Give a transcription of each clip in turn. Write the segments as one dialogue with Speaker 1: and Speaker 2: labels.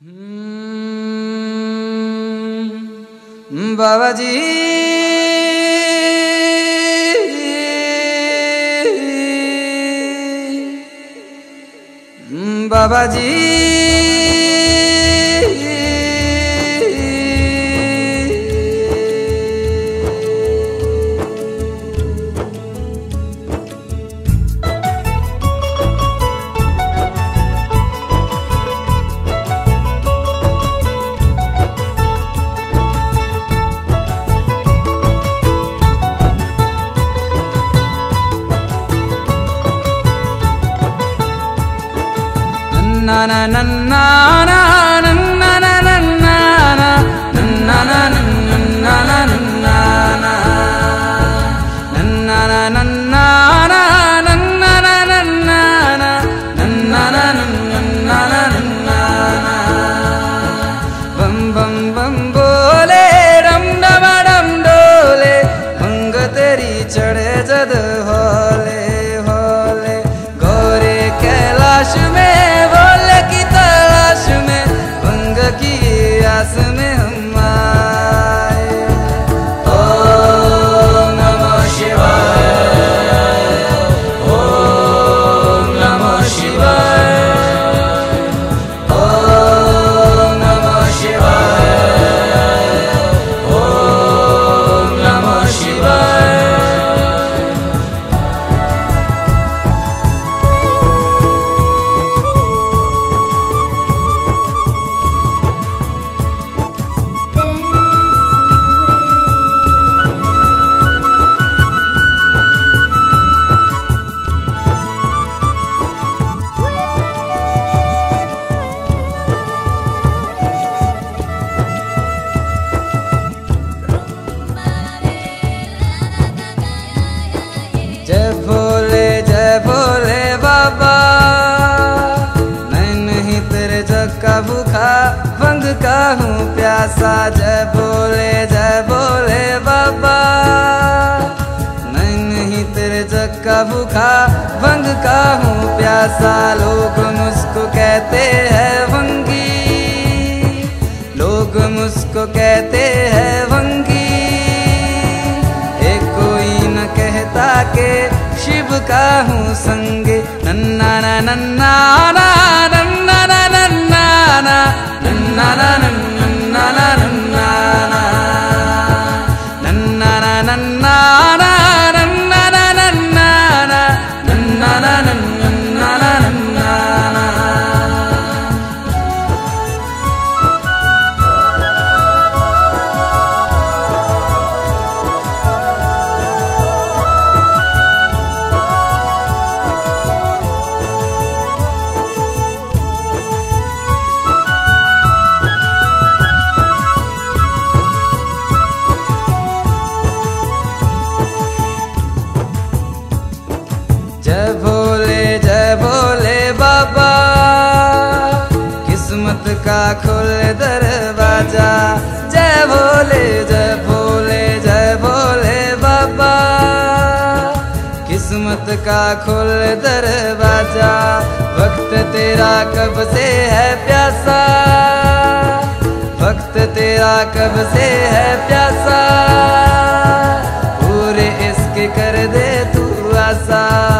Speaker 1: हम्म, बाबा जी हम्म, बाबा जी चढ़े जद होले होले यासमीन भंग का हूँ प्यासा, जय बोले जय बोले बाबा। मैं नहीं तेरे जग का भूखा भंग का हूँ प्यासा। लोग मुझको कहते हैं भंगी लोग मुझको कहते हैं भंगी एक कोई न कहता के शिव का हूँ संगे नन्ना नन्ना na na जय भोले जय भोले बाबा। किस्मत का खुल दरवाज़ा। जय भोले जय भोले जय भोले बाबा। किस्मत का खुल दरवाज़ा। वक्त तेरा कब से है प्यासा? वक्त तेरा कब से है प्यासा? पूरे इसके कर दे तू आसा।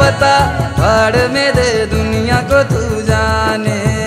Speaker 1: पता भाड़ में दे दुनिया को तू जाने।